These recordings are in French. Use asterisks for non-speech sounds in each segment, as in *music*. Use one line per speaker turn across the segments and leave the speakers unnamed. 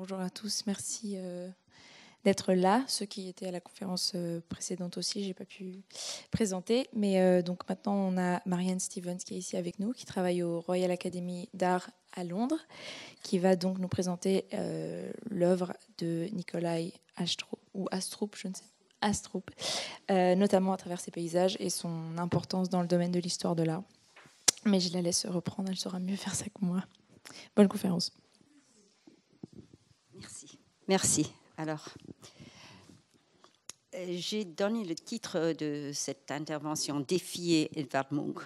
bonjour à tous, merci euh, d'être là. Ceux qui étaient à la conférence euh, précédente aussi, j'ai pas pu présenter. Mais euh, donc maintenant, on a Marianne Stevens qui est ici avec nous, qui travaille au Royal Academy d'Art à Londres, qui va donc nous présenter l'œuvre de Nikolai Astrup, ou Astrup, je ne sais Astrup, notamment à travers ses paysages et son importance dans le domaine de l'histoire de l'art. Mais je la laisse reprendre, elle saura mieux faire ça que moi. Bonne conférence.
Merci. Alors, euh, j'ai donné le titre de cette intervention Défier Edvard Munch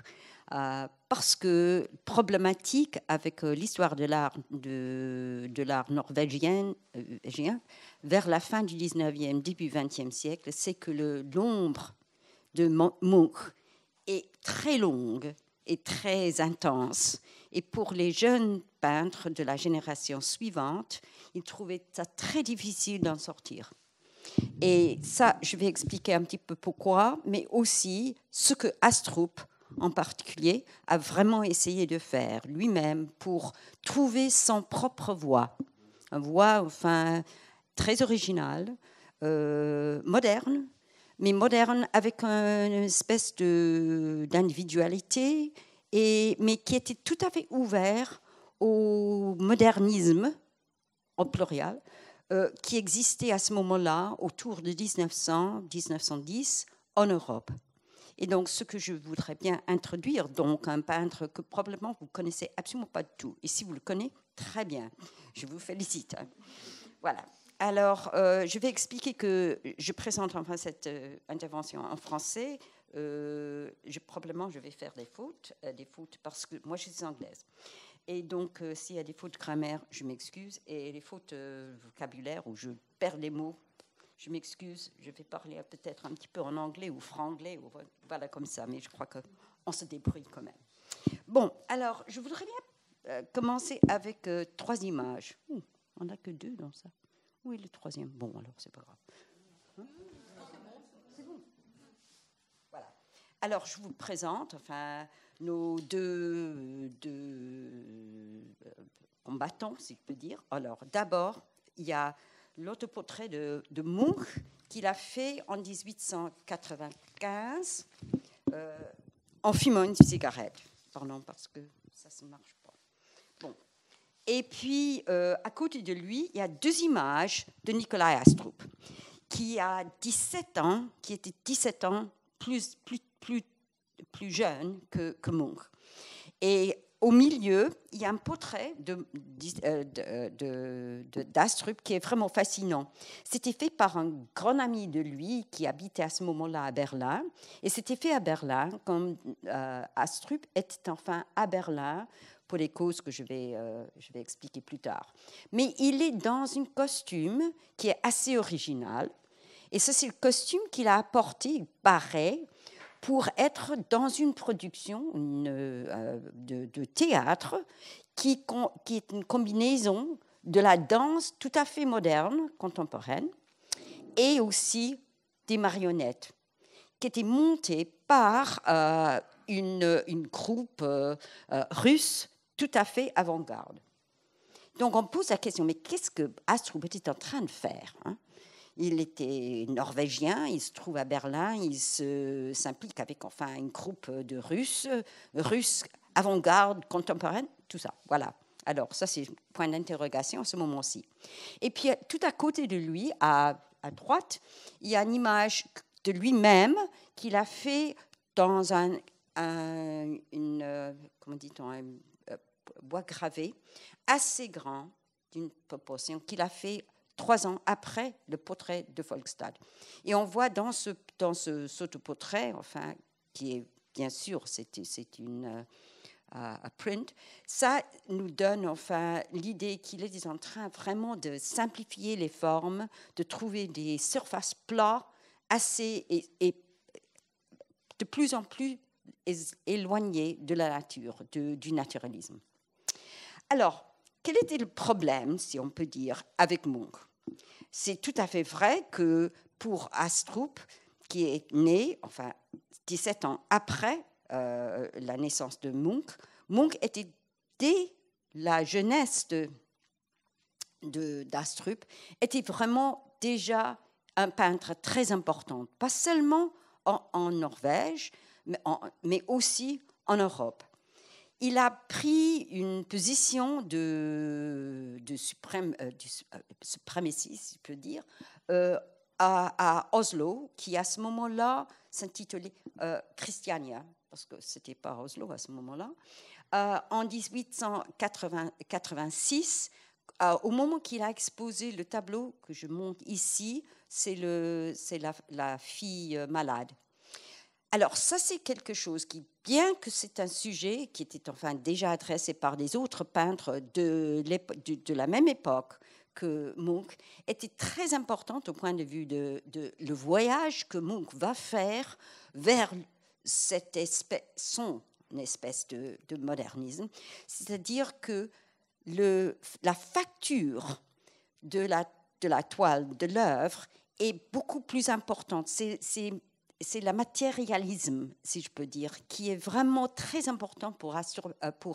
euh, parce que problématique avec euh, l'histoire de l'art de, de l'art norvégien vers la fin du 19e, début 20e siècle, c'est que l'ombre de Munch est très longue et très intense. Et pour les jeunes peintres de la génération suivante, ils trouvaient ça très difficile d'en sortir. Et ça, je vais expliquer un petit peu pourquoi, mais aussi ce que Astrup, en particulier, a vraiment essayé de faire lui-même pour trouver son propre voix. Une voix, enfin, très originale, euh, moderne, mais moderne avec une espèce d'individualité, mais qui était tout à fait ouvert au modernisme, en pluriel, euh, qui existait à ce moment-là, autour de 1900-1910, en Europe. Et donc, ce que je voudrais bien introduire, donc un peintre que probablement vous connaissez absolument pas du tout. Et si vous le connaissez, très bien. Je vous félicite. Voilà. Alors, euh, je vais expliquer que je présente enfin cette euh, intervention en français. Euh, probablement, je vais faire des fautes, des fautes parce que moi, je suis anglaise. Et donc, s'il y a des fautes de grammaire, je m'excuse. Et les fautes vocabulaire où je perds les mots, je m'excuse. Je vais parler peut-être un petit peu en anglais ou franglais, ou voilà comme ça. Mais je crois qu'on se débrouille quand même. Bon, alors, je voudrais bien commencer avec trois images. on n'a que deux dans ça. Oui, le troisième Bon, alors, c'est pas grave. Hein c'est bon. Voilà. Alors, je vous présente, enfin, nos deux, deux euh, combattants, si je peux dire. Alors, d'abord, il y a l'autoportrait de, de Munch qu'il a fait en 1895 euh, en fumant une cigarette. Pardon, parce que ça ne marche et puis, euh, à côté de lui, il y a deux images de Nicolas Astrup, qui a 17 ans, qui était 17 ans plus, plus, plus, plus jeune que, que Munch. Et au milieu, il y a un portrait d'Astrup de, de, qui est vraiment fascinant. C'était fait par un grand ami de lui qui habitait à ce moment-là à Berlin. Et c'était fait à Berlin, comme euh, Astrup était enfin à Berlin pour les causes que je vais, euh, je vais expliquer plus tard. Mais il est dans un costume qui est assez original. Et ça, c'est le costume qu'il a apporté, pareil, pour être dans une production euh, de, théâtre qui, qui est une combinaison de la danse tout à fait moderne, contemporaine, et aussi des marionnettes qui étaient montées par euh, une, une, groupe russe tout à fait avant-garde. Donc on pose la question, mais qu'est-ce que Astrup était en train de faire hein? Il était norvégien, il se trouve à Berlin, il s'implique avec enfin un groupe de Russes, Russes avant-garde, contemporaine, tout ça. Voilà. Alors ça c'est point d'interrogation à ce moment-ci. Et puis tout à côté de lui, à, droite, il y a une image de lui-même qu'il a fait dans un, une, comment dit-on, bois gravé, assez grand, d'une proportion, qu'il a fait trois ans après le portrait de Volkstad. Et on voit dans ce, dans ce, portrait, enfin, qui est bien sûr, c'est une euh, print, ça nous donne enfin l'idée qu'il est en train vraiment de simplifier les formes, de trouver des surfaces plats assez et, et de plus en plus éloignées de la nature, de, du naturalisme. Alors, quel était le problème, si on peut dire, avec Munch? C'est tout à fait vrai que pour Astrup, qui est né, enfin, 17 ans après euh, la naissance de Munch, Munch était dès la jeunesse de, d'Astrup, était vraiment déjà un peintre très important, pas seulement en, Norvège, mais, mais, aussi en Europe. Il a pris une position de, de suprême, euh, euh, suprématie, si je peux dire, euh, à, Oslo, qui à ce moment-là s'intitulait Christiania, parce que ce n'était pas Oslo à ce moment-là. en 1886, au moment qu'il a exposé le tableau que je montre ici, c'est la fille malade. Alors ça, c'est quelque chose qui, bien que c'est un sujet qui était enfin déjà adressé par des autres peintres de, la même époque que Munch, était très important au point de vue de, le voyage que Munch va faire vers cette espèce, son espèce de, modernisme, c'est-à-dire que la facture de la, de la toile, de l'œuvre, est beaucoup plus importante. C'est c'est le matérialisme, si je peux dire, qui est vraiment très important pour,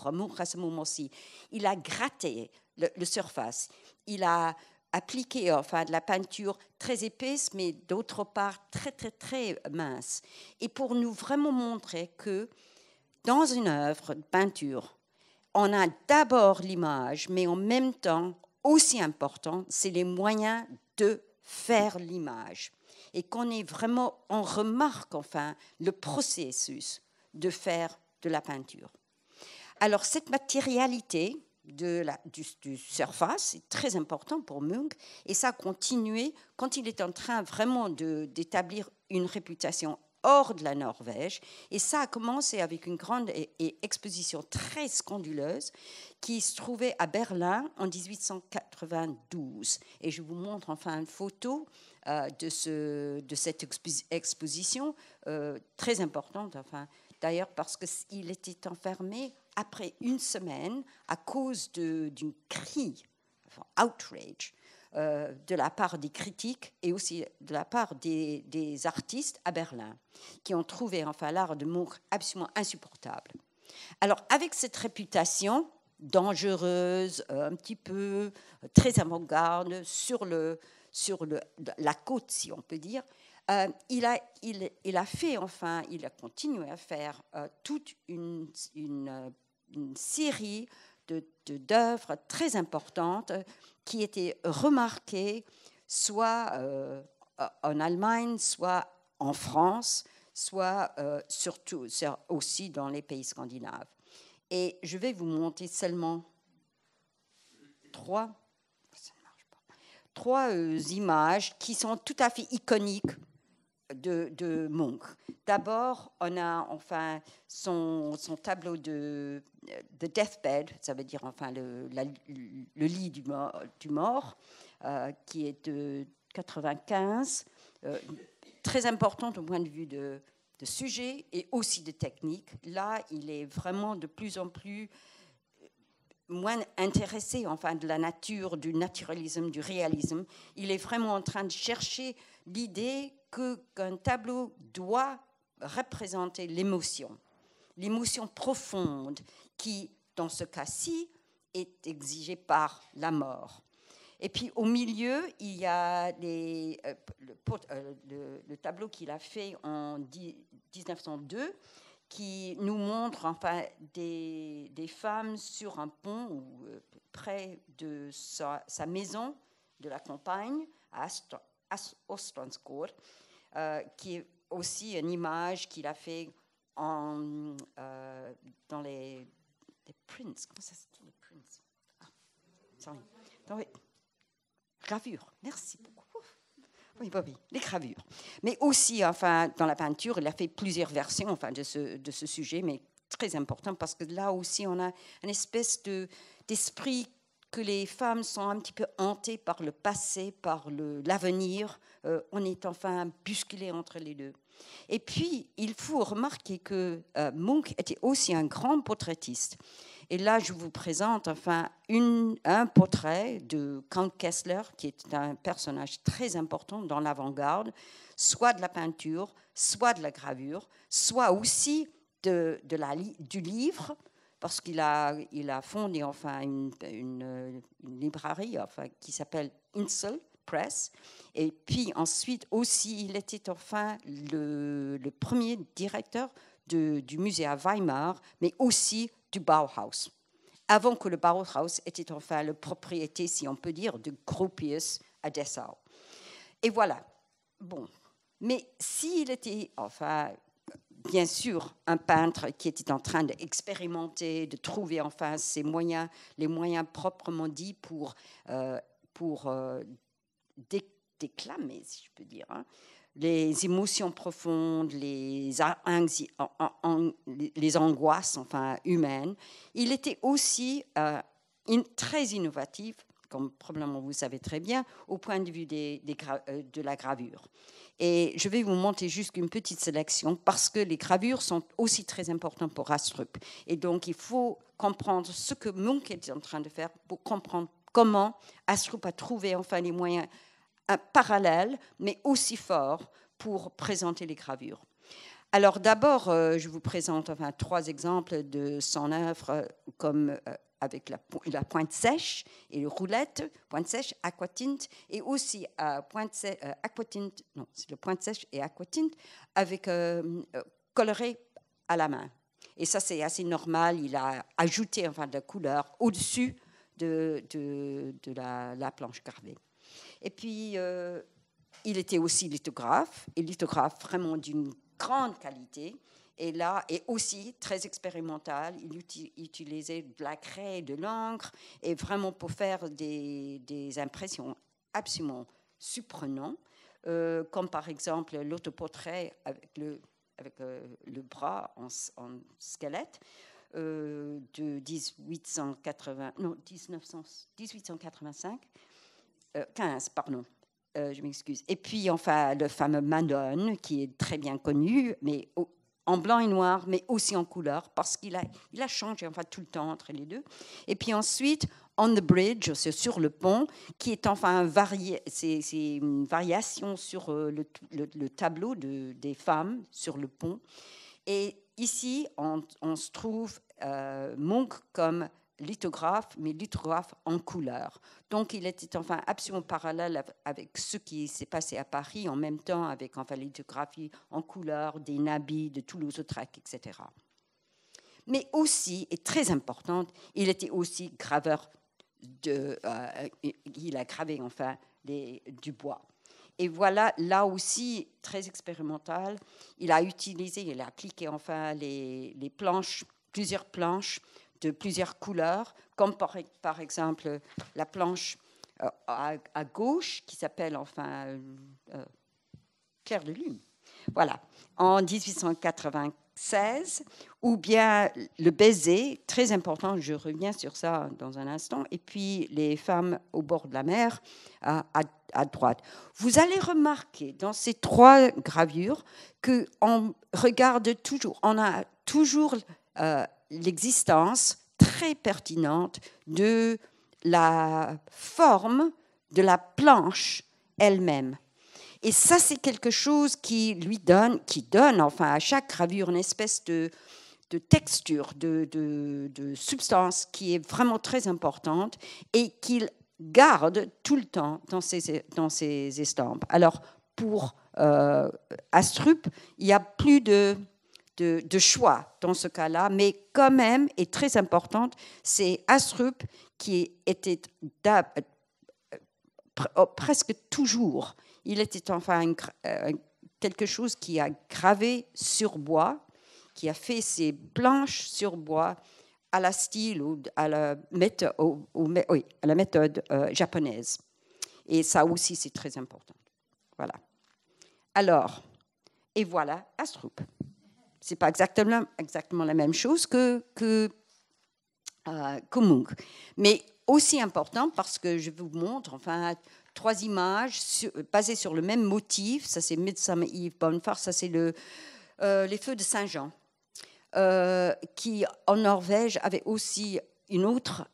Amour à ce moment-ci. Il a gratté le, surface, il a appliqué enfin de la peinture très épaisse, mais d'autre part très très très mince. Et pour nous vraiment montrer que dans une œuvre de peinture, on a d'abord l'image, mais en même temps, aussi important, c'est les moyens de faire l'image et qu'on est vraiment, on remarque enfin le processus de faire de la peinture. Alors cette matérialité de la, du, surface est très important pour Munch et ça a continué quand il est en train vraiment d'établir une réputation hors de la Norvège. Et ça a commencé avec une grande exposition très scanduleuse qui se trouvait à Berlin en 1892. Et je vous montre enfin une photo euh, de, ce, de cette exposition euh, très importante, enfin, d'ailleurs parce qu'il était enfermé après une semaine à cause d'une cri, outrage, euh, de la part des critiques et aussi de la part des, artistes à Berlin, qui ont trouvé enfin l'art de Munch absolument insupportable. Alors, avec cette réputation dangereuse, un petit peu très avant-garde sur le, sur le, la côte, si on peut dire, euh, il, a, il, a fait, enfin, il a continué à faire euh, toute une, une, série d'œuvres très importantes qui étaient remarquées soit euh, en Allemagne, soit en France, soit surtout aussi dans les pays scandinaves. Et je vais vous montrer seulement trois trois euh, images qui sont tout à fait iconiques de, de Munch. D'abord, on a enfin son, tableau de, de deathbed, ça veut dire enfin le, lit du mort, euh, qui est de 95, euh, très importante au point de vue de, de, sujet et aussi de technique. Là, il est vraiment de plus en plus moins intéressé enfin de la nature, du naturalisme, du réalisme. Il est vraiment en train de chercher l'idée qu'un tableau doit représenter l'émotion, l'émotion profonde qui, dans ce cas-ci, est exigée par la mort. Et puis au milieu, il y a euh, euh, le, le, tableau qu'il a fait en 1902 qui nous montre enfin des, femmes sur un pont ou euh, près de sa, sa, maison de la campagne à Ostrandsgård, euh, qui est aussi une image qu'il a fait en, euh, dans les, les prints. Comment ça se dit les prints ah, sorry. Dans. Merci beaucoup. Oui, oui, les gravures. Mais aussi, enfin, dans la peinture, il a fait plusieurs versions enfin, de, ce, de ce sujet, mais très important parce que là aussi, on a une espèce de, d'esprit que les femmes sont un petit peu hantées par le passé, par l'avenir. Euh, on est enfin bousculé entre les deux. Et puis, il faut remarquer que euh, Munch était aussi un grand portraitiste. Et là, je vous présente enfin un portrait de Count Kessler, qui est un personnage très important dans l'avant-garde, soit de la peinture, soit de la gravure, soit aussi de, du livre, parce qu'il a, il a fondé enfin une, une, librairie enfin, qui s'appelle Insel Press. Et puis ensuite aussi, il était enfin le, le premier directeur de, du musée à Weimar, mais aussi du Bauhaus. Avant que le Bauhaus était enfin la propriété, si on peut dire, de Gropius à Dessau. Et voilà. Bon. Mais s'il était, enfin, bien sûr, un peintre qui était en train d'expérimenter, de trouver enfin ses moyens, les moyens proprement dits pour, euh, pour euh, déclamer, si je peux dire, hein, les émotions profondes, les, les angoisses enfin, humaines. Il était aussi euh, très innovatif, comme probablement vous savez très bien, au point de vue des, de la gravure. Et je vais vous montrer juste une petite sélection parce que les gravures sont aussi très importantes pour Astrup. Et donc, il faut comprendre ce que Munch est en train de faire pour comprendre comment Astrup a trouvé enfin les moyens parallèles, mais aussi forts pour présenter les gravures. Alors d'abord, euh, je vous présente enfin, trois exemples de son œuvre euh, comme euh, avec la, pointe sèche et le roulette, pointe sèche, aquatinte, et aussi euh, pointe sèche, euh, non, c'est le pointe sèche et aquatinte avec euh, coloré à la main. Et ça, c'est assez normal. Il a ajouté enfin de la couleur au-dessus de, la, la, planche gravée. Et puis, il était aussi lithographe, et lithographe vraiment d'une grande qualité et là est aussi très expérimental. Il utilisait de la craie, de l'encre, et vraiment pour faire des, impressions absolument surprenantes, euh, comme par exemple l'autoportrait avec le, avec, euh, le bras en, squelette. Euh, de 1880, non, 1900, 1885, 15, pardon, je m'excuse. Et puis, enfin, le fameux Madone, qui est très bien connu, mais en blanc et noir, mais aussi en couleur, parce qu'il a, il a changé enfin, tout le temps entre les deux. Et puis ensuite, On the Bridge, c'est sur le pont, qui est enfin varié, c'est, une variation sur euh, le, tableau de, des femmes sur le pont. Et ici, on, se trouve euh, Munch comme lithographe, mais lithographe en couleur. Donc il était enfin absolument parallèle avec ce qui s'est passé à Paris, en même temps avec enfin lithographie en couleur des nabis de Toulouse-Lautrec, etc. Mais aussi, et très importante, il était aussi graveur de, euh, il a gravé enfin les, du bois. Et voilà, là aussi, très expérimental, il a utilisé, il a appliqué enfin les, les planches, plusieurs planches de plusieurs couleurs, comme par, exemple la planche euh, à, gauche qui s'appelle enfin euh, euh, Claire de Lune. Voilà, en 1896, ou bien le baiser, très important, je reviens sur ça dans un instant, et puis les femmes au bord de la mer à, droite. Vous allez remarquer dans ces trois gravures que on regarde toujours, on a toujours l'existence très pertinente de la forme de la planche elle-même. Et ça, c'est quelque chose qui lui donne, qui donne enfin à chaque gravure une espèce de, de texture, de, de, substance qui est vraiment très importante et qu'il garde tout le temps dans ses, dans ses estampes. Alors, pour euh, Astrup, il y a plus de de, choix dans ce cas-là, mais quand même, et très importante, c'est Astrup qui était euh, oh, presque toujours, il était enfin euh, quelque chose qui a gravé sur bois, qui a fait ses planches sur bois à la style ou à la méthode, euh, japonaise. Et ça aussi, c'est très important. Voilà. Alors, et voilà Astrup c'est pas exactement, la même chose que, que, euh. Mais aussi important parce que je vous montre enfin trois images basées sur le même motif. Ça c'est Midsummer Eve Bonfire, ça c'est euh, les feux de Saint-Jean, euh, qui en Norvège avait aussi une autre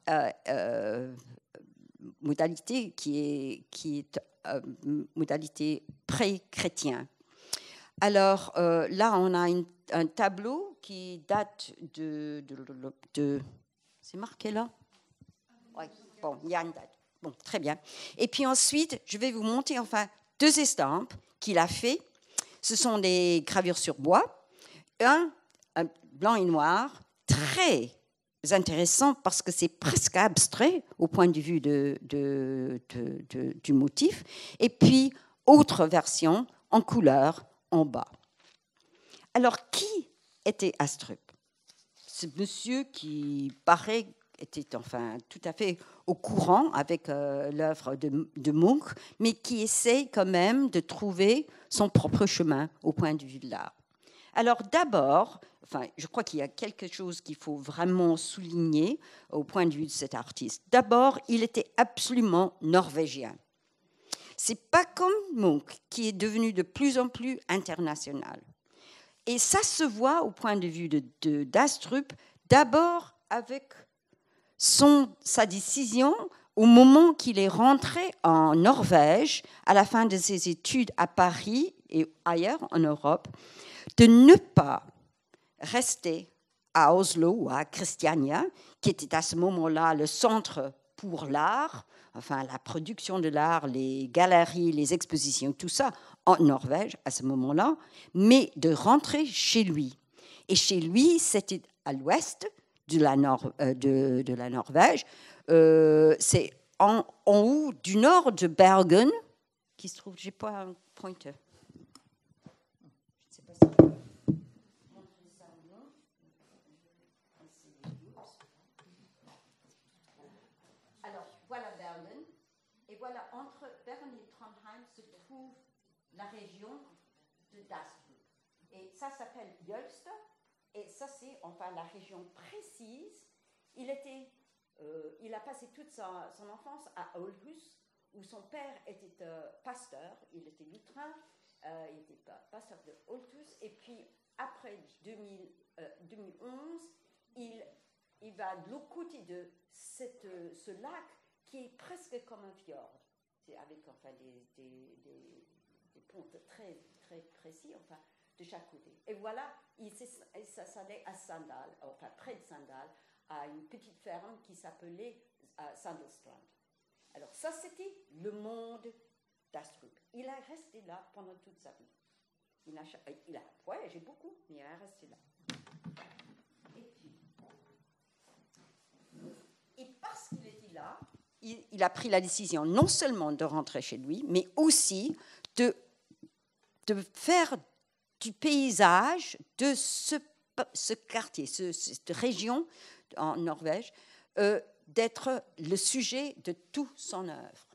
modalité qui est, qui est modalité pré-chrétien. Alors là, on a une un tableau qui date de. c'est marqué là? Oui, bon, il y a une date. Bon, très bien. Et puis ensuite, je vais vous montrer enfin deux estampes qu'il a fait. Ce sont des gravures sur bois. Un, blanc et noir, très intéressant parce que c'est presque abstrait au point de vue de, du motif. Et puis, autre version en couleur en bas. Alors, qui était Astrup? Ce monsieur qui paraît était enfin tout à fait au courant avec euh, l'œuvre de, de, Munch, mais qui essaie quand même de trouver son propre chemin au point de vue de l'art. Alors d'abord, enfin, je crois qu'il y a quelque chose qu'il faut vraiment souligner au point de vue de cet artiste. D'abord, il était absolument norvégien. C'est pas comme Munch qui est devenu de plus en plus international. Et ça se voit au point de vue de d'Astrup, d'abord avec son, sa décision au moment qu'il est rentré en Norvège à la fin de ses études à Paris et ailleurs en Europe, de ne pas rester à Oslo ou à Christiania, qui était à ce moment-là le centre pour l'art, enfin la production de l'art, les galeries, les expositions, tout ça en Norvège à ce moment-là, mais de rentrer chez lui. Et chez lui, c'était à l'ouest de, la euh, Norvège. Euh, c'est en, haut du nord de Bergen, qui se trouve, j'ai pas un pointeur. La région de Dastrup. Et ça s'appelle Jölster, et ça c'est enfin la région précise. Il, était, euh, il a passé toute son enfance à Aarhus, où son père était euh, pasteur, il était lutrin, euh, il était pasteur de Aarhus, et puis après 2000, 2011, il, il va de l'autre côté de cette, ce lac qui est presque comme un fjord, avec enfin des très, très précis, enfin, de chaque côté. Et voilà, il s'installait à Sandal, enfin près de Sandal, à une petite ferme qui s'appelait euh, Sandalstrand. Alors ça, c'était le monde d'Astrup. Il est resté là pendant toute sa vie. Il a, il a voyagé beaucoup, mais il est resté là. Et puis, et parce qu'il était là, il, a pris la décision non seulement de rentrer chez lui, mais aussi de de faire du paysage de ce, ce quartier, cette région en Norvège, euh, d'être le sujet de toute son œuvre.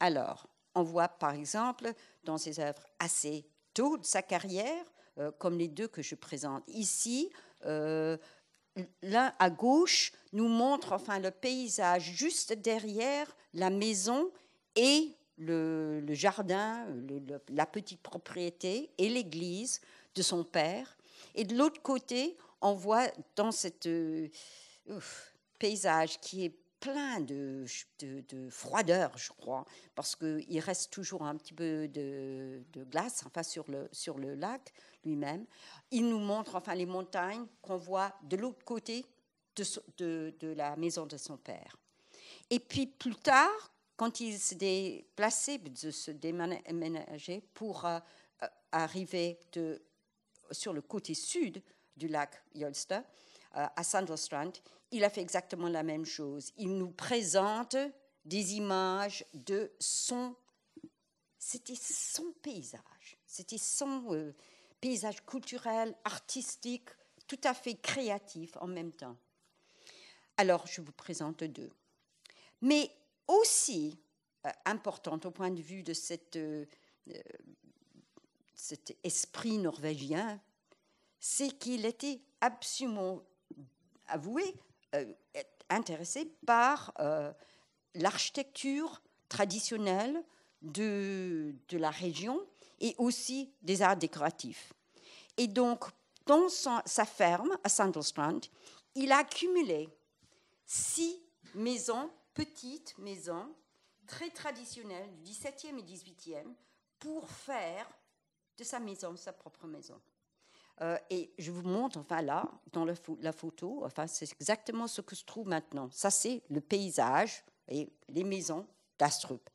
Alors, on voit par exemple dans ses œuvres assez tôt de sa carrière, euh, comme les deux que je présente ici, euh, l'un à gauche nous montre enfin le paysage juste derrière la maison et le, jardin, la petite propriété et l'église de son père. Et de l'autre côté, on voit dans ce euh, paysage qui est plein de, de, froideur, je crois, parce qu'il reste toujours un petit peu de, glace enfin, sur, le, sur le lac lui-même. Il nous montre enfin les montagnes qu'on voit de l'autre côté de, de, la maison de son père. Et puis plus tard, quand il s'est déplacé, de se déménager pour euh, euh, arriver sur le côté sud du lac Jolster, euh, à Sandalstrand, il a fait exactement la même chose. Il nous présente des images de son... C'était son paysage, c'était son paysage culturel, artistique, tout à fait créatif en même temps. Alors, je vous présente deux. Mais aussi euh, importante au point de vue de euh, euh, cet esprit norvégien, c'est qu'il était absolument avoué, intéressé par l'architecture traditionnelle de, de, la région et aussi des arts décoratifs. Et donc, dans sa ferme à Sandalstrand, il a accumulé six maisons petite maison très traditionnelle du XVIIe et XVIIIe pour faire de sa maison sa propre maison. Euh, et je vous montre, enfin là, dans la photo, enfin c'est exactement ce que se trouve maintenant. Ça, c'est le paysage et les maisons d'Astrup.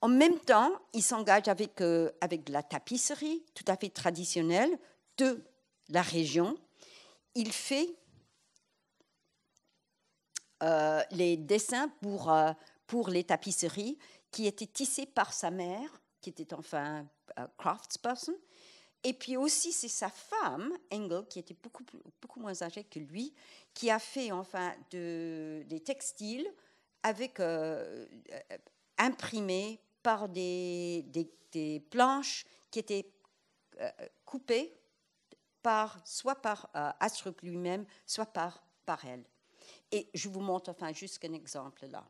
En même temps, il s'engage avec, euh, avec la tapisserie tout à fait traditionnelle de la région. Il fait les dessins pour, pour les tapisseries qui étaient tissées par sa mère, qui était enfin craftsperson, et puis aussi, c'est sa femme, Engel, qui était beaucoup, beaucoup moins âgée que lui, qui a fait enfin de, des textiles avec euh, euh, imprimés par des, des, planches qui étaient euh, coupées par, soit par Astrup lui-même, soit par, par elle. Et je vous montre enfin juste un exemple là.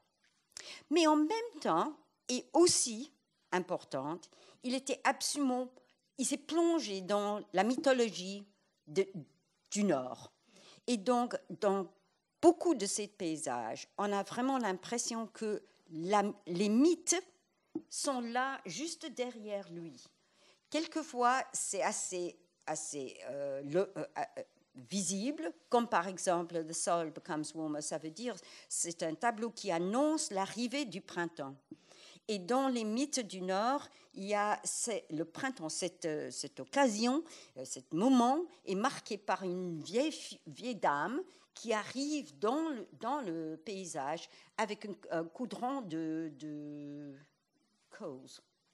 Mais en même temps, et aussi importante, il était absolument il s'est plongé dans la mythologie du Nord. Et donc, dans beaucoup de ces paysages, on a vraiment l'impression que les mythes sont là, juste derrière lui. Quelquefois, c'est assez, assez euh, euh, euh, visible, comme par exemple The Soul Becomes Warmer, ça veut dire c'est un tableau qui annonce l'arrivée du printemps. Et dans les mythes du Nord, il y a le printemps, cette, cette occasion, ce moment est marqué par une vieille, vieille dame qui arrive dans le, dans le paysage avec un, coudron de, de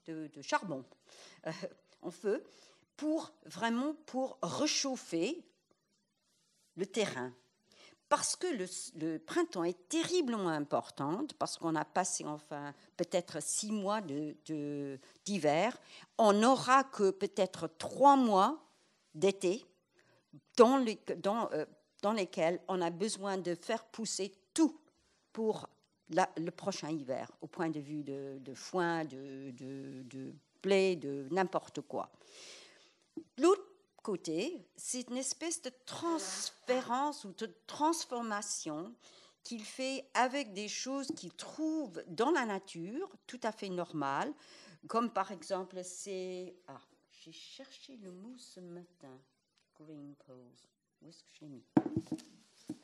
de, charbon euh, en feu, pour vraiment pour réchauffer le terrain parce que le, printemps est terriblement important, parce qu'on a passé enfin peut-être six mois d'hiver, on n'aura que peut-être trois mois d'été euh, dans, lesquels on a besoin de faire pousser tout pour le prochain hiver, au point de vue de, foin, de, de, de blé, de n'importe quoi. Côté, c'est une espèce de transférence ou de transformation qu'il fait avec des choses qu'il trouve dans la nature, tout à fait normales, comme par exemple c'est... Ah, j'ai cherché le mot ce matin. Green pose. Où est-ce que je l'ai mis?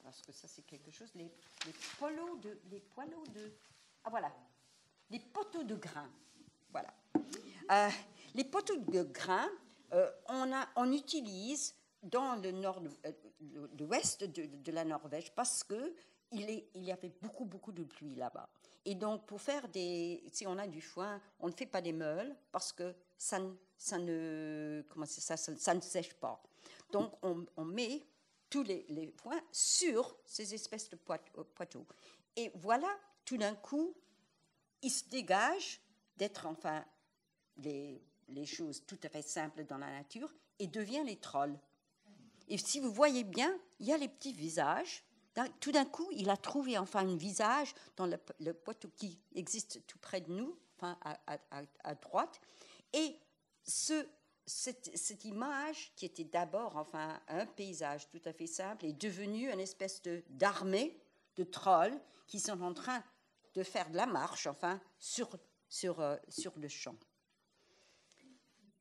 Parce que ça, c'est quelque chose... Les, les polos de... Les poilos de... Ah, voilà. Les poteaux de grains. Voilà. Euh, les poteaux de grains, euh, on, a, on, utilise dans le nord, euh, l'ouest de, de, la Norvège parce que il, est, il, y avait beaucoup, beaucoup de pluie là-bas. Et donc, pour faire des. Si on a du foin, on ne fait pas des meules parce que ça, ça, ne, comment ça, ça, ne sèche pas. Donc, on, met tous les, les, sur ces espèces de euh, poteaux. Et voilà, tout d'un coup, il se dégage d'être enfin les, les choses tout à fait simples dans la nature et devient les trolls. Et si vous voyez bien, il y a les petits visages. Tout d'un coup, il a trouvé enfin un visage dans le, poteau qui existe tout près de nous, enfin à, droite. Et ce, cette, image, qui était d'abord enfin un paysage tout à fait simple, est devenue une espèce d'armée de, trolls qui sont en train de faire de la marche, enfin, sur, sur, euh, sur le champ.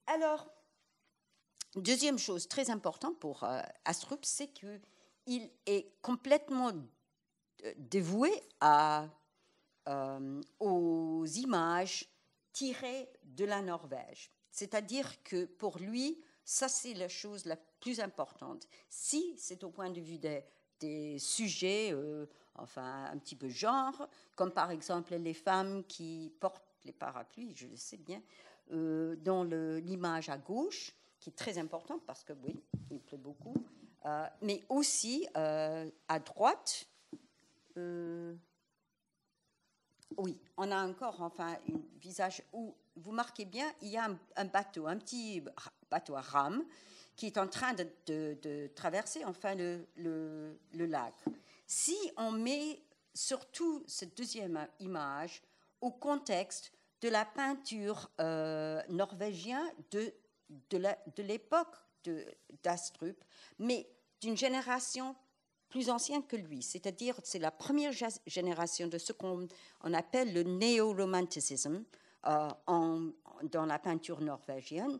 Alors, deuxième chose très importante pour euh, Astrup, c'est qu'il est complètement euh, dévoué euh, aux images tirées de la Norvège. C'est-à-dire que pour lui, ça c'est la chose la plus importante. Si c'est au point de vue des, des sujets, enfin un petit peu genre, comme par exemple les femmes qui portent les parapluies, je le sais bien, euh, dans l'image à gauche, qui est très importante parce que oui, il pleut beaucoup, euh, mais aussi euh, à droite. oui, on a encore enfin un visage où vous marquez bien, il y a un, bateau, un petit bateau à rame qui est en train de, traverser enfin le, lac. Si on met surtout cette deuxième image au contexte de la peinture euh, norvégienne de, de l'époque d'Astrup, mais d'une génération plus ancienne que lui, c'est-à-dire c'est la première génération de ce qu'on appelle le néo-romanticisme euh, dans la peinture norvégienne.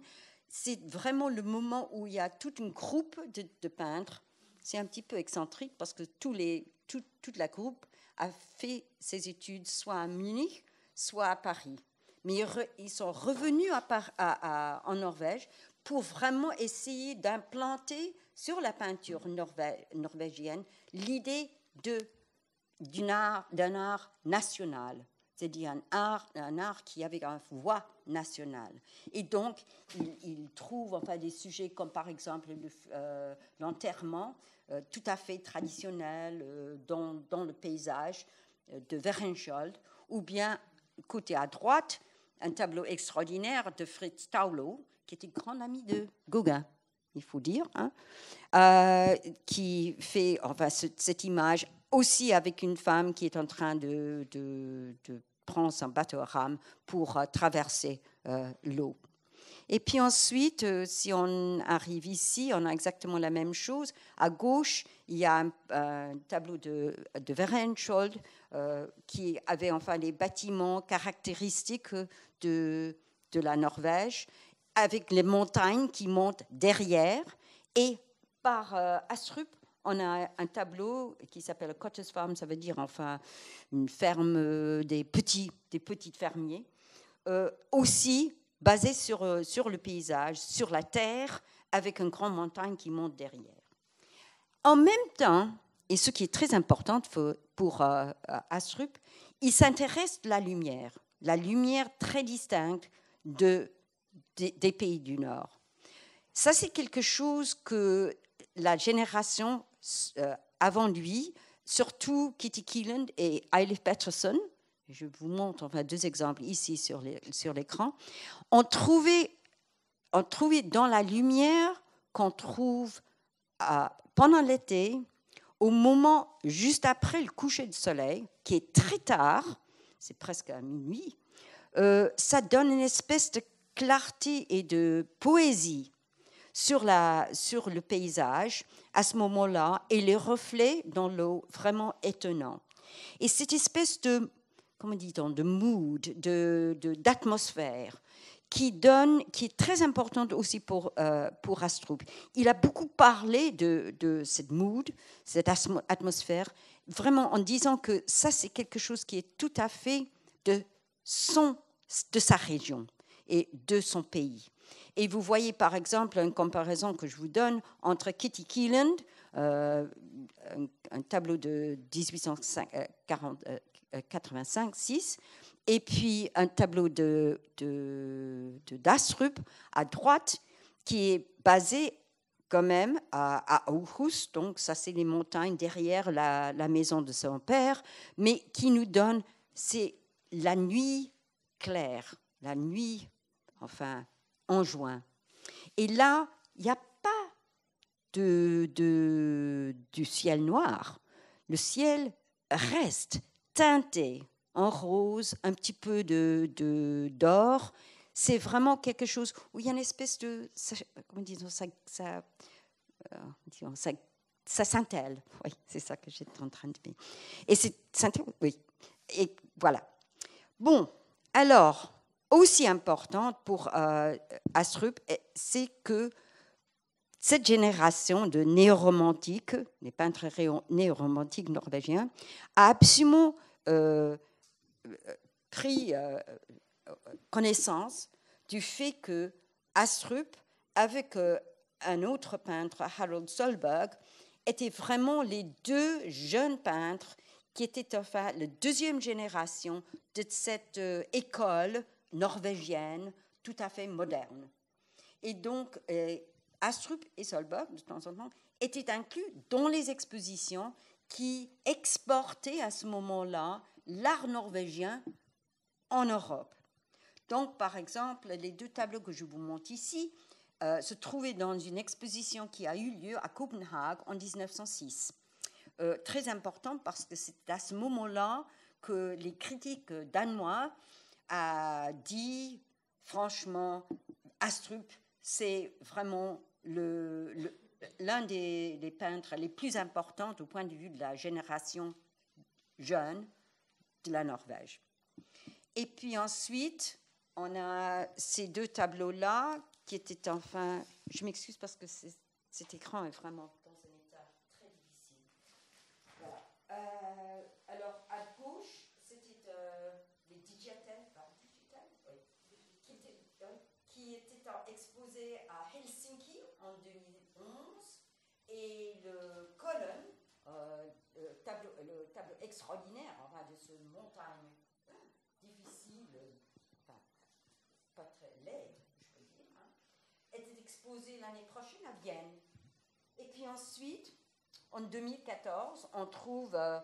c'est vraiment le moment où il y a toute une groupe de, peintres. C'est un petit peu excentrique parce que tous les, toute la groupe a fait ses études soit à Munich, soit à Paris. Mais ils, sont revenus en Norvège pour vraiment essayer d'implanter sur la peinture norvégienne l'idée d'un art, national c'est-à-dire un art, un art qui avait une voix nationale. Et donc, il, trouve enfin, des sujets comme par exemple euh, l'enterrement, euh, tout à fait traditionnel euh, dans, le paysage de Werenschold, ou bien, côté à droite, un tableau extraordinaire de Fritz Taulo, qui était grand ami de Gauguin, il faut dire, hein, qui fait enfin, cette image aussi avec une femme qui est en train de, de, prendre son bateau à rame pour euh, traverser euh, l'eau. Et puis ensuite, euh, si on arrive ici, on a exactement la même chose. À gauche, il y a un, tableau de, de qui avait enfin les bâtiments caractéristiques de, la Norvège, avec les montagnes qui montent derrière. Et par Astrup, on a un tableau qui s'appelle Cottage Farm, ça veut dire enfin une ferme euh, des petits, des petites fermiers, euh, aussi basé sur, euh, sur le paysage, sur la terre, avec une grande montagne qui monte derrière. En même temps, et ce qui est très important pour Astrup, il s'intéresse à la lumière, la lumière très distincte de, des pays du Nord. Ça, c'est quelque chose que la génération euh, avant lui, surtout Kitty Keeland et Eilif Peterson, je vous montre enfin deux exemples ici sur l'écran, trouvé, ont trouvé dans la lumière qu'on trouve pendant l'été, au moment juste après le coucher du soleil, qui est très tard, c'est presque à minuit, euh, ça donne une espèce de clarté et de poésie sur, la, sur le paysage à ce moment-là et les reflets dans l'eau vraiment étonnants. Et cette espèce de, comment dit-on, de mood, de, d'atmosphère qui donne, qui est très importante aussi pour, euh, pour. Il a beaucoup parlé de, de cette mood, cette atmosphère, vraiment en disant que ça, c'est quelque chose qui est tout à fait de, son, de sa région et de son pays. Et vous voyez par exemple une comparaison que je vous donne entre Kitty Keeland, euh, un, tableau de 1885-6, et puis un tableau de, de, Dastrup à droite, qui est basé quand même à, à Aarhus, donc ça c'est les montagnes derrière la, maison de son père, mais qui nous donne, c'est la nuit claire, la nuit, enfin, en juin. Et là, il n'y a pas de, du ciel noir. Le ciel reste teinté en rose, un petit peu de d'or. C'est vraiment quelque chose où il y a une espèce de, comment disons ça, ça, euh, ça, ça scintille. *laughs* Oui, c'est ça que j'étais en train de dire. Et c'est oui. Et voilà. Bon, alors, aussi importante pour euh, Astrup, c'est que cette génération de néo-romantiques, les peintres néo-romantiques norvégiens, a absolument pris euh, connaissance du fait que Astrup, avec un autre peintre, Harold Solberg, étaient vraiment les deux jeunes peintres qui étaient enfin la deuxième génération de cette école norvégienne, tout à fait moderne. Et donc, euh, Astrup et Solberg, de temps en temps, étaient inclus dans les expositions qui exportaient à ce moment-là l'art norvégien en Europe. Donc, par exemple, les deux tableaux que je vous montre ici euh, se trouvaient dans une exposition qui a eu lieu à Copenhague en 1906. Euh, très important parce que c'est à ce moment-là que les critiques danois a dit, franchement, Astrup, c'est vraiment l'un des, peintres les plus importants au point de vue de la génération jeune de la Norvège. Et puis ensuite, on a ces deux tableaux-là qui étaient enfin. Je m'excuse parce que cet écran est vraiment dans un état très difficile. Voilà. Euh, alors, à gauche, c'était euh, les digitales, oui, qui, étaient, qui étaient exposés à Helsinki en 2011, et le colonne, euh, le, tableau, le tableau extraordinaire enfin, de ce montagne difficile, pas très laide, je peux dire, hein, était exposé l'année prochaine à Vienne. Et puis ensuite, en 2014, on trouve euh,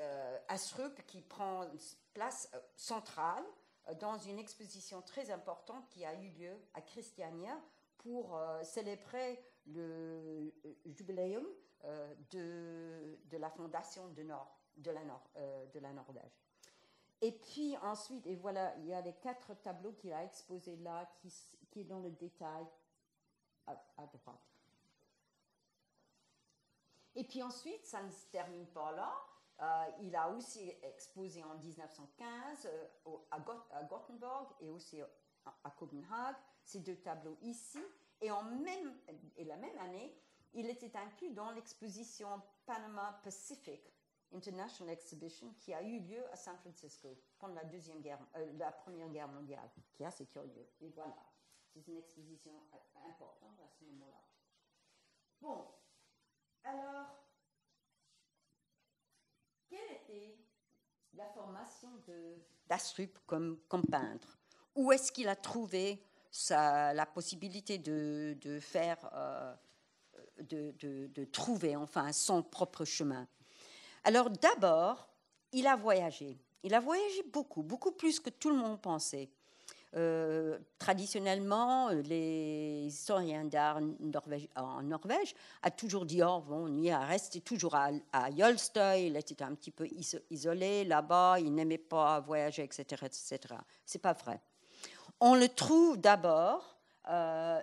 euh, Asrup qui prend place euh, centrale euh, dans une exposition très importante qui a eu lieu à Christiania pour célébrer le jubiléum de, de, la fondation de, Nord, de, la, Nord, de la Norvège. Et puis ensuite, et voilà, il y a les quatre tableaux qu'il a exposés là, qui, qui est dans le détail à, droite. Et puis ensuite, ça ne se termine pas là. Euh, il a aussi exposé en 1915 euh, à, Gothenburg et aussi à, Copenhague ces deux tableaux ici. Et, en même, et la même année, il était inclus dans l'exposition Panama Pacific International Exhibition qui a eu lieu à San Francisco pendant la, deuxième guerre, euh, la Première Guerre mondiale, qui est assez curieux. Et voilà, c'est une exposition importante à ce moment-là. Bon, alors, quelle était la formation d'Astrup comme, peintre? Où est-ce qu'il a trouvé sa, la possibilité de, de faire, euh, de, de trouver enfin son propre chemin? Alors d'abord, il a voyagé. Il a voyagé beaucoup, beaucoup plus que tout le monde pensait. Euh, traditionnellement, les historiens d'art en Norvège a toujours dit oh, bon, il est resté toujours à, à il était un petit peu isolé là-bas, il n'aimait pas voyager, etc. etc. C'est pas vrai. On le trouve d'abord euh,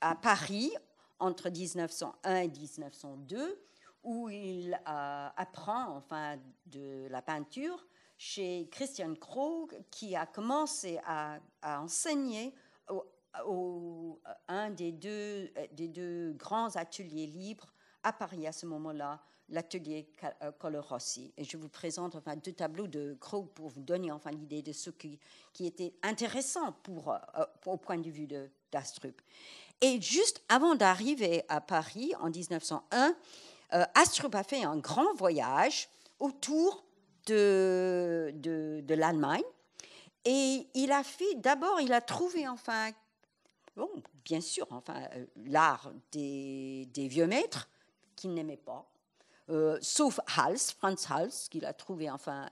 à Paris entre 1901 et 1902 où il apprend enfin de la peinture chez Christian Krog, qui a commencé à, enseigner au, un des deux, des deux grands ateliers libres à Paris à ce moment-là, l'atelier euh, Colorossi. Et je vous présente enfin deux tableaux de Krog pour vous donner enfin l'idée de ce qui, qui était intéressant pour, euh, au point de vue d'Astrup. Et juste avant d'arriver à Paris en 1901, euh, Astrup a fait un grand voyage autour de, de, l'Allemagne et il a fait, d'abord, il a trouvé enfin, bon, bien sûr, enfin, euh, l'art des, des, vieux maîtres qu'il n'aimait pas. Euh, sauf Hals, Franz Hals, qu'il a trouvé enfin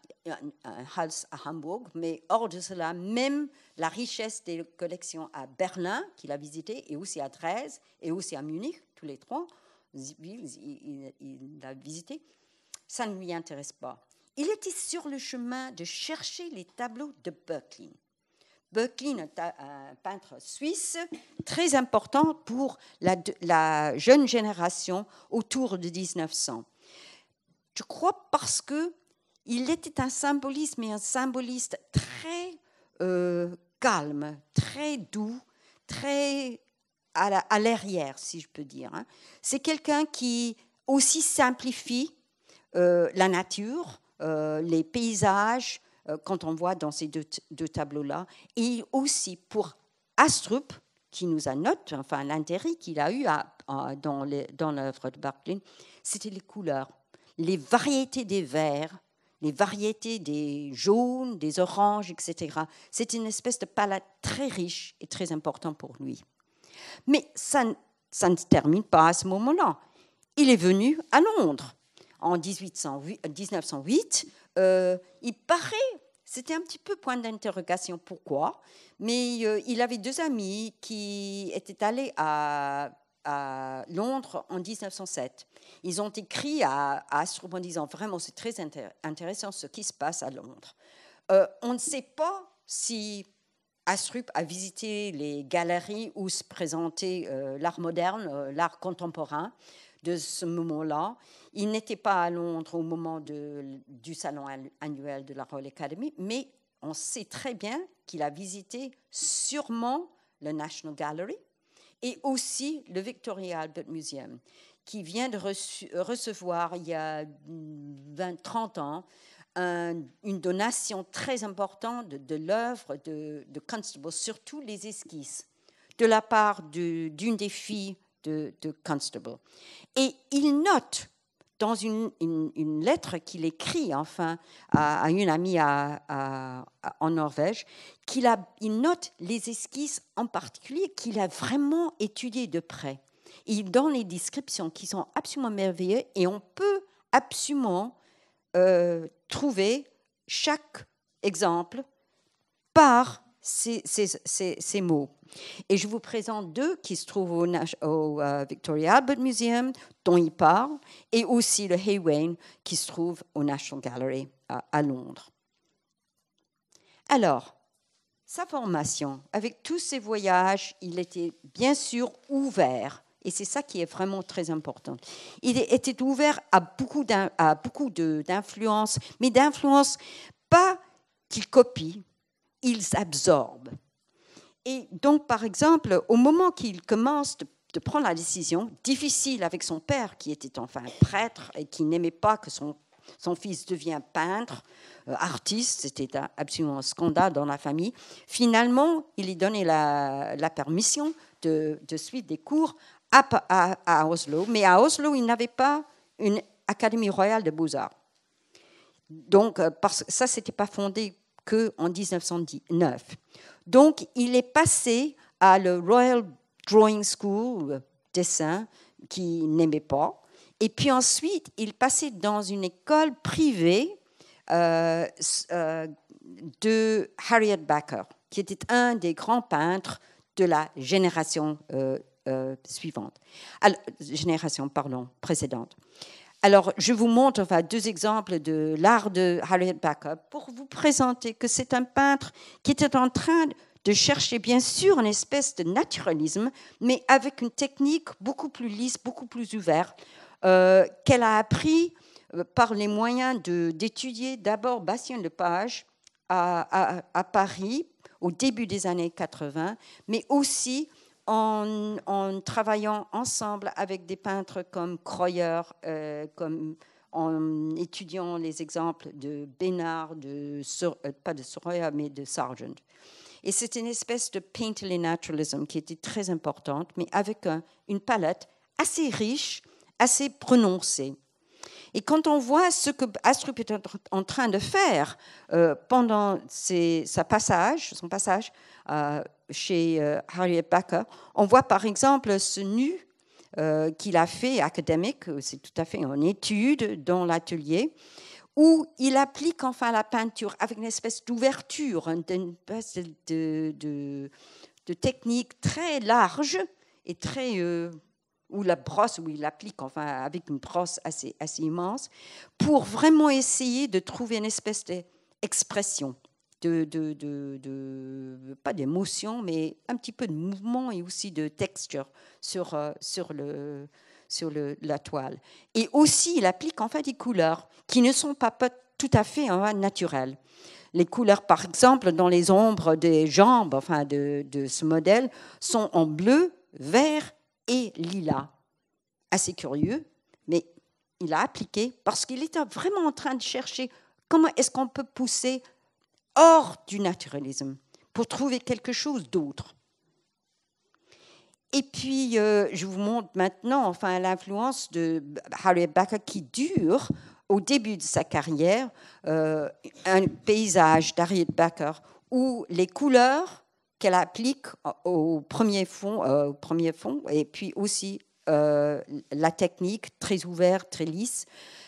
Hals à Hambourg, mais hors de cela, même la richesse des collections à Berlin, qu'il a visité, et aussi à Dresde, et aussi à Munich, tous les trois, il, il, a visité, ça ne lui intéresse pas. Il était sur le chemin de chercher les tableaux de Böcklin. Böcklin un peintre suisse très important pour la, la, jeune génération autour de 1900. Je crois parce que il était un symboliste, mais un symboliste très euh, calme, très doux, très à l'arrière, si je peux dire. Hein. C'est quelqu'un qui aussi simplifie euh, la nature, euh, les paysages, euh, quand on voit dans ces deux, tableaux-là, et aussi pour Astrup, qui nous a noté, enfin l'intérêt qu'il a eu à, dans l'œuvre de Barclay, c'était les couleurs, les variétés des verts, les variétés des jaunes, des oranges, etc. C'est une espèce de palette très riche et très importante pour lui. Mais ça, ne se termine pas à ce moment-là. Il est venu à Londres en 1808, 1908. Euh, il paraît, c'était un petit peu point d'interrogation pourquoi, mais euh, il avait deux amis qui étaient allés à, Londres en 1907. Ils ont écrit à, à en disant vraiment c'est très intéressant ce qui se passe à Londres. Euh, on ne sait pas si Astrup a visité les galeries où se présentait euh, l'art moderne, euh, l'art contemporain de ce moment-là. Il n'était pas à Londres au moment du salon annuel de la Royal Academy, mais on sait très bien qu'il a visité sûrement le National Gallery et aussi le Victoria Albert Museum, qui vient de recevoir il y a 20-30 ans une donation très importante de, l'œuvre de, Constable, surtout les esquisses, de la part d'une des filles de, Constable. Et il note dans une, lettre qu'il écrit enfin à, une amie en Norvège, qu'il il note les esquisses en particulier qu'il a vraiment étudiées de près. Il donne les descriptions qui sont absolument merveilleuses et on peut absolument euh, trouver chaque exemple par ces, mots. Et je vous présente deux qui se trouvent au, euh, Victoria Albert Museum, dont il parle, et aussi le Haywain, qui se trouve au National Gallery à Londres. Alors, sa formation, avec tous ses voyages, il était bien sûr ouvert et c'est ça qui est vraiment très important. Il était ouvert à beaucoup d'influences, mais d'influences pas qu'il copie, ils absorbent. Et donc, par exemple, au moment qu'il commence de, prendre la décision, difficile avec son père, qui était enfin prêtre et qui n'aimait pas que son, fils devienne peintre, euh, artiste, c'était absolument un scandale dans la famille, finalement, il lui donnait la, permission de, de suivre des cours à, Oslo, mais à Oslo, il n'avait pas une académie royale de beaux-arts. Donc, euh, parce, ça, n'était pas fondé qu'en 1909. Donc, il est passé à le Royal Drawing School, dessin, qu'il n'aimait pas. Et puis ensuite, il passait dans une école privée euh, euh, de Harriet Backer, qui était un des grands peintres de la génération suivante, génération pardon, précédente. Alors, je vous montre enfin, deux exemples de l'art de Harriet Backer pour vous présenter que c'est un peintre qui était en train de chercher, bien sûr, une espèce de naturalisme, mais avec une technique beaucoup plus lisse, beaucoup plus ouverte, euh, qu'elle a appris euh, par les moyens d'étudier d'abord Bastien Lepage à, Paris au début des années 80, mais aussi en, travaillant ensemble avec des peintres comme Croyer, euh, en étudiant les exemples de Bénard, euh, pas de Soroya, mais de Sargent. Et c'est une espèce de painterly naturalism qui était très importante, mais avec une palette assez riche, assez prononcée. Et quand on voit ce que Astrup est en train de faire euh, pendant sa passage, son passage chez euh, Harriet Backer, on voit par exemple ce nu qu'il a fait académique, c'est tout à fait en étude dans l'atelier, où il applique enfin la peinture avec une espèce d'ouverture, une espèce de, technique très large et très ou la brosse, où il applique, enfin, avec une brosse assez immense, pour vraiment essayer de trouver une espèce d'expression, de, de, de, pas d'émotion, mais un petit peu de mouvement et aussi de texture sur, euh, sur, le, sur le, la toile. Et aussi, il applique enfin des couleurs qui ne sont pas, tout à fait hein, naturelles. Les couleurs, par exemple, dans les ombres des jambes enfin, de, de ce modèle, sont en bleu, vert et lilas. Assez curieux, mais il a appliqué parce qu'il était vraiment en train de chercher comment est-ce qu'on peut pousser hors du naturalisme pour trouver quelque chose d'autre. Et puis, euh, je vous montre maintenant enfin, l'influence de Harriet Backer qui dure au début de sa carrière, euh, un paysage d'Harriet Backer où les couleurs qu'elle applique au premier fond, euh, au premier fond et puis aussi la technique très ouverte, très lisse,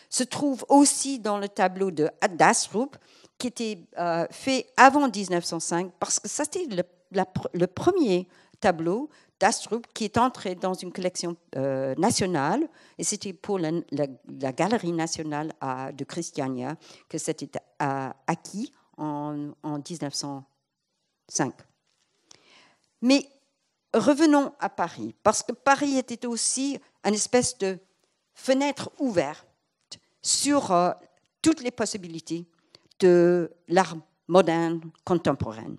se trouve aussi dans le tableau de d'Astrup, qui était euh, fait avant 1905, parce que c'était le, premier tableau d'Astrup qui est entré dans une collection nationale, et c'était pour la, Galerie nationale de Christiania que c'était acquis en, en 1905. Mais revenons à Paris, parce que Paris était aussi une espèce de fenêtre ouverte sur euh, toutes les possibilités de l'art moderne, contemporain.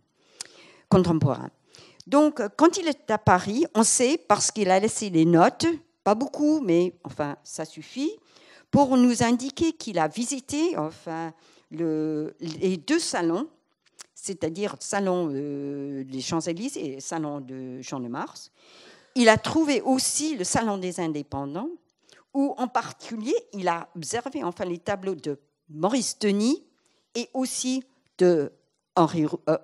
Donc, quand il est à Paris, on sait parce qu'il a laissé des notes, pas beaucoup, mais enfin, ça suffit, pour nous indiquer qu'il a visité enfin, le, les deux salons, c'est-à-dire salon euh, des Champs-Élysées et le salon de Jean de Mars. Il a trouvé aussi le salon des indépendants, où en particulier, il a observé enfin les tableaux de Maurice Denis et aussi de Henri, euh,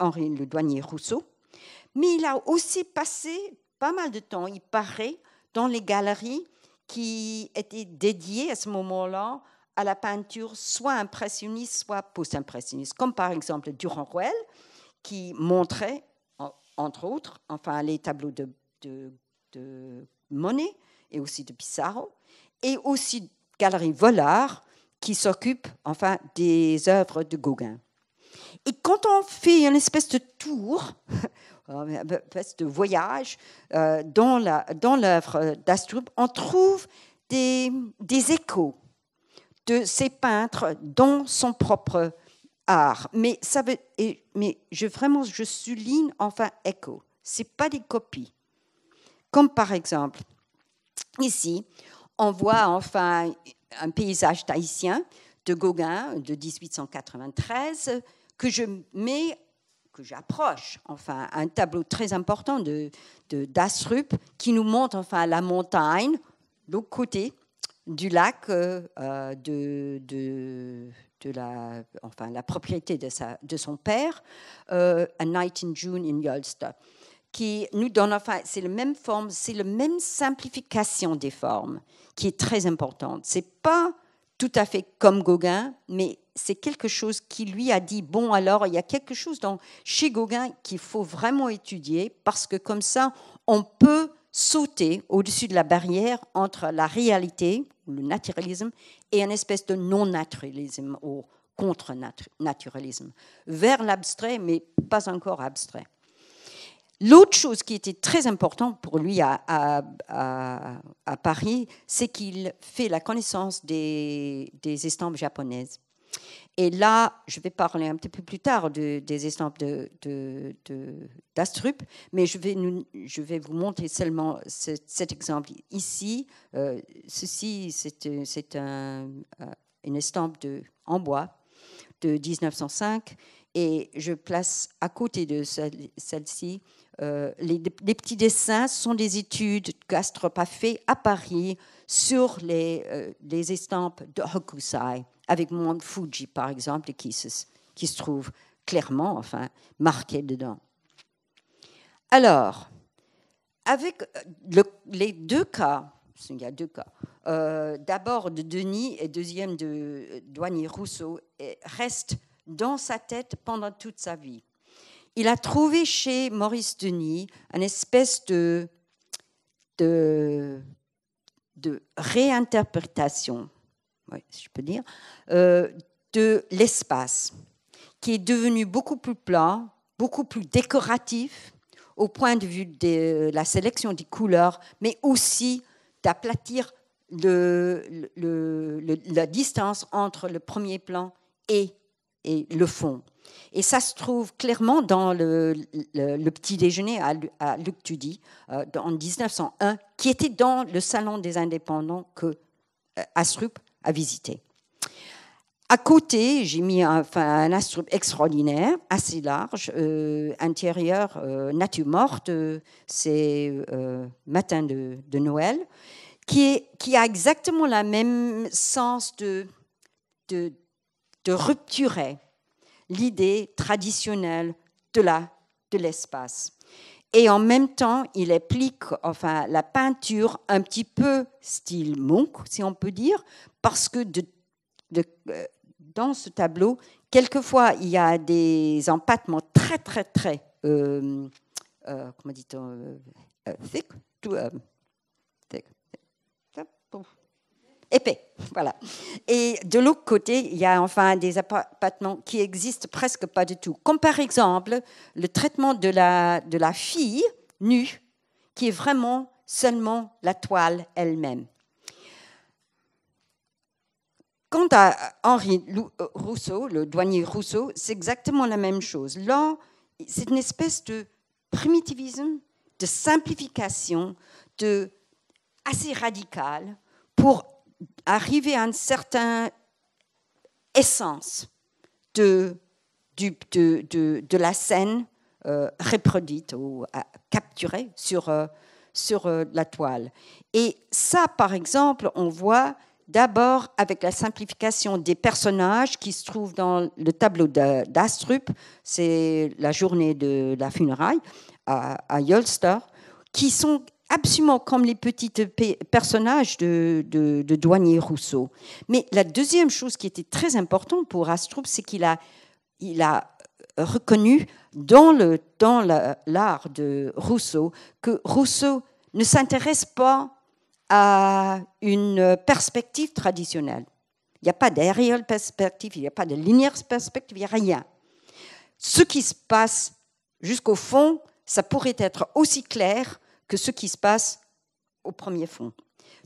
le douanier Rousseau. Mais il a aussi passé pas mal de temps, il paraît, dans les galeries qui étaient dédiées à ce moment-là à la peinture soit impressionniste, soit post-impressionniste, comme par exemple Durand-Ruel, qui montrait, entre autres, enfin, les tableaux de, Monet et aussi de Pissarro, et aussi Galerie Vollard, qui s'occupe enfin des œuvres de Gauguin. Et quand on fait une espèce de tour, *laughs* une espèce de voyage euh, dans l'œuvre d'Astrup, on trouve des, des, échos de ces peintres dans son propre art. Mais, ça veut, mais je, vraiment, je souligne enfin écho. Ce pas des copies. Comme par exemple, ici, on voit enfin un paysage tahitien de Gauguin de 1893 que je mets, que j'approche, enfin un tableau très important de, d'Astrup qui nous montre enfin la montagne, l'autre côté du lac euh, euh, de, de, la, enfin, la propriété de, sa, de son père, euh, A Night in June in Ulster, qui nous donne, enfin, c'est la même forme, c'est la même simplification des formes qui est très importante. C'est pas tout à fait comme Gauguin, mais c'est quelque chose qui lui a dit bon alors il y a quelque chose dans, chez Gauguin qu'il faut vraiment étudier parce que comme ça on peut sauter au-dessus de la barrière entre la réalité, le naturalisme, et une espèce de non-naturalisme ou contre-naturalisme, vers l'abstrait, mais pas encore abstrait. L'autre chose qui était très importante pour lui à, Paris, c'est qu'il fait la connaissance des, des estampes japonaises. Et là, je vais parler un petit peu plus tard des estampes d'Astrup, mais je vais, vous montrer seulement cet, exemple ici. Euh, ceci, c'est euh, une estampe en bois de 1905 et je place à côté de celle-ci euh, les, petits dessins sont des études qu'Astrup a fait à Paris sur les, les estampes de Hokusai avec Mont Fuji, par exemple, qui se, trouve clairement enfin, marqué dedans. Alors, avec euh, les deux cas, il y a deux cas, euh, d'abord de Denis et deuxième de Douanier Rousseau, reste dans sa tête pendant toute sa vie. Il a trouvé chez Maurice Denis une espèce de, réinterprétation euh, de l'espace, qui est devenu beaucoup plus plat, beaucoup plus décoratif au point de vue de la sélection des couleurs, mais aussi d'aplatir la distance entre le premier plan et, le fond. Et ça se trouve clairement dans le, petit déjeuner à, Luc Tudy euh, en 1901, qui était dans le salon des indépendants que euh, Astrup à visiter. À côté, j'ai mis un, instrument extraordinaire, assez large, euh, intérieur, euh, nature morte, c'est matin de, Noël, qui, a exactement le même sens de, de, de rupturer l'idée traditionnelle de la de l'espace. Et en même temps, il applique enfin, la peinture un petit peu style Munch, si on peut dire, parce que de, euh, dans ce tableau, quelquefois, il y a des empattements très, très, très, euh, euh, comment dit-on, thick, épais. Voilà. Et de l'autre côté, il y a enfin des appartements qui existent presque pas du tout. Comme par exemple le traitement de la, de la fille nue, qui est vraiment seulement la toile elle-même. Quant à Henri Rousseau, le douanier Rousseau, c'est exactement la même chose. Là, c'est une espèce de primitivisme, de simplification, de assez radical pour arriver à une certaine essence de, de, la scène euh, reproduite ou capturée sur, euh, sur euh, la toile. Et ça, par exemple, on voit d'abord avec la simplification des personnages qui se trouvent dans le tableau d'Astrup, c'est la journée de la funéraille à, à qui sont absolument comme les petits personnages de, de, Douanier Rousseau. Mais la deuxième chose qui était très importante pour Astrup, c'est qu'il a, reconnu dans l'art de Rousseau que Rousseau ne s'intéresse pas à une perspective traditionnelle. Il n'y a pas d'aérial perspective, il n'y a pas de linéaire perspective, il n'y a rien. Ce qui se passe jusqu'au fond, ça pourrait être aussi clair que ce qui se passe au premier fond.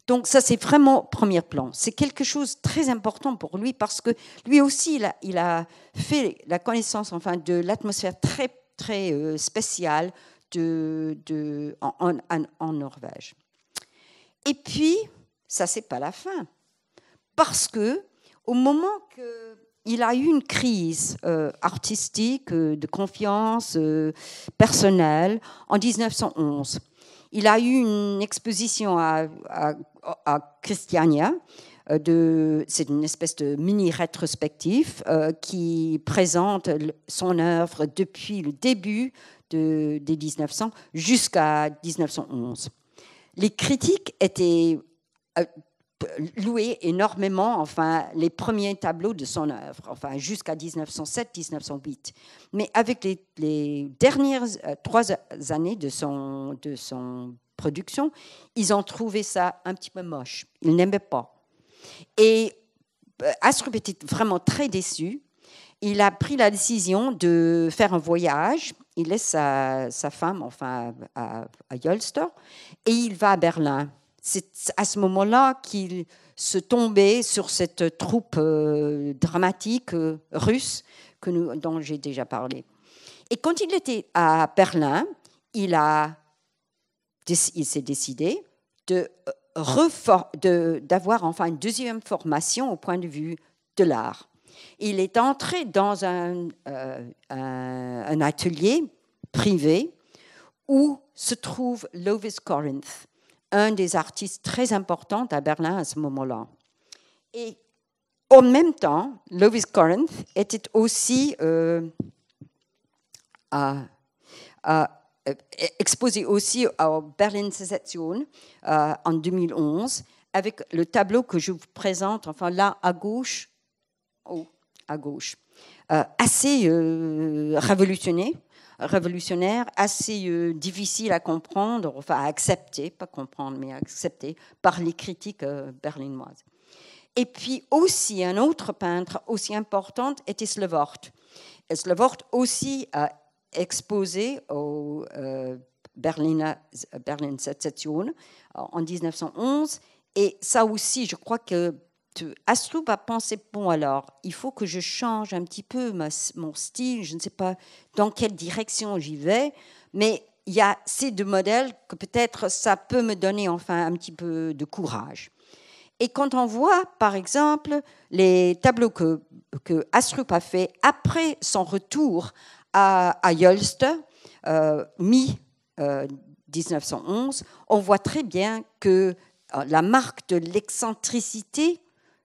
Donc ça, c'est vraiment premier plan. C'est quelque chose de très important pour lui parce que lui aussi, il a, fait la connaissance enfin, de l'atmosphère très, très euh, spéciale de, en, Norvège. Et puis, ça, c'est pas la fin. Parce que au moment qu'il a eu une crise euh, artistique, euh, de confiance personnelle, en 1911, il a eu une exposition à, Christiania. Euh, c'est une espèce de mini rétrospective euh, qui présente son œuvre depuis le début de, des 1900 jusqu'à 1911. Les critiques étaient euh, loués énormément enfin, les premiers tableaux de son œuvre, enfin, jusqu'à 1907-1908. Mais avec les, dernières euh, trois années de son, de son production, ils ont trouvé ça un petit peu moche. Ils n'aimaient pas. Et euh, Astrup était vraiment très déçu. Il a pris la décision de faire un voyage. Il laisse sa, femme enfin, à, à et il va à Berlin c'est à ce moment-là qu'il se tombait sur cette troupe euh, dramatique euh, russe que dont j'ai déjà parlé. Et quand il était à Berlin, il, s'est décidé de euh, d'avoir enfin une deuxième formation au point de vue de l'art. Il est entré dans un, un atelier privé où se trouve Lovis Corinth un des artistes très importants à Berlin à ce moment-là. Et en même temps, Lovis Corinth était aussi euh, exposé aussi à Berlin Sensation euh, en 2011 avec le tableau que je vous présente, enfin là à gauche, oh, à gauche, euh, assez révolutionnaire révolutionnaire, assez euh, difficile à comprendre, enfin à accepter, pas comprendre, mais à accepter par les critiques euh, berlinoises. Et puis aussi, un autre peintre aussi important était Slevort. Et Slevort aussi a exposé au euh, Berliner, Berlin Sensation en 1911. Et ça aussi, je crois que Astrup a pensé, bon alors, il faut que je change un petit peu mon style, je ne sais pas dans quelle direction j'y vais, mais il y a ces deux modèles que peut-être ça peut me donner enfin un petit peu de courage. Et quand on voit, par exemple, les tableaux que, que Astrup a fait après son retour à, à euh, mi-1911, euh, on voit très bien que euh, la marque de l'excentricité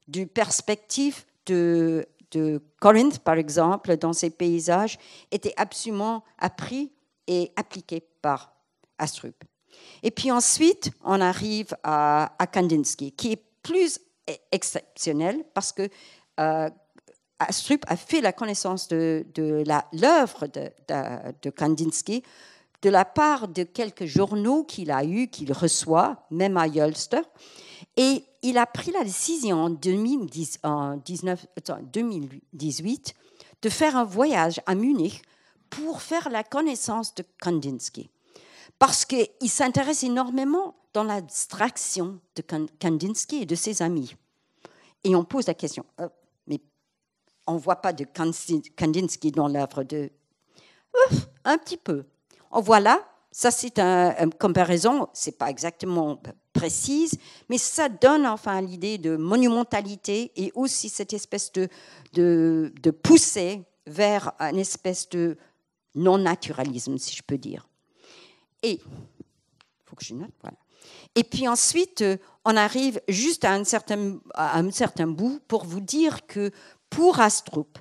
du perspective de, de Corinth, par exemple, dans ses paysages, était absolument appris et appliqué par Astrup. Et puis ensuite, on arrive à, Kandinsky, qui est plus exceptionnel parce que euh, Astrup a fait la connaissance de, de l'œuvre de, de, Kandinsky de la part de quelques journaux qu'il a eus, qu'il reçoit, même à Ulster. Et il a pris la décision en, 2010, en 2018 de faire un voyage à Munich pour faire la connaissance de Kandinsky. Parce qu'il s'intéresse énormément dans l'abstraction de Kandinsky et de ses amis. Et on pose la question, euh, mais on ne voit pas de Kandinsky dans l'œuvre de... un petit peu. On voit là, ça c'est un, une comparaison, c'est pas exactement précise, mais ça donne enfin l'idée de monumentalité et aussi cette espèce de, de, de poussée vers une espèce de non-naturalisme, si je peux dire. Et, faut que je note. Et puis ensuite, on arrive juste à un certain, à un certain bout pour vous dire que pour Astrup,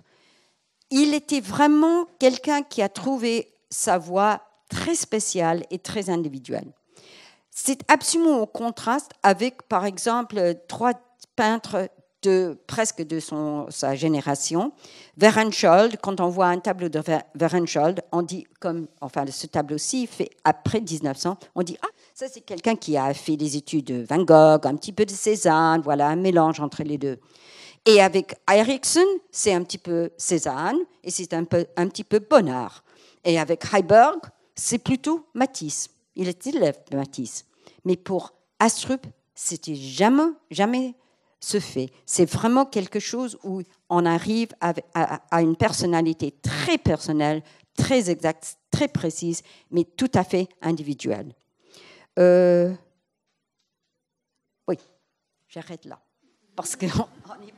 il était vraiment quelqu'un qui a trouvé sa voix très spéciale et très individuelle. C'est absolument au contraste avec, par exemple, trois peintres de presque de son, sa génération. Verenschold, quand on voit un tableau de Verenschold, on dit, comme, enfin, ce tableau-ci fait après 1900, on dit, ah, ça c'est quelqu'un qui a fait des études de Van Gogh, un petit peu de Cézanne, voilà, un mélange entre les deux. Et avec Erickson, c'est un petit peu Cézanne et c'est un, peu, un petit peu Bonnard. Et avec Heiberg, c'est plutôt Matisse. Il est élève de Matisse. Mais pour Astrup, c'était jamais, jamais ce fait. C'est vraiment quelque chose où on arrive à, une personnalité très personnelle, très exacte, très précise, mais tout à fait individuelle. Euh, oui, j'arrête là, parce qu'on *laughs* est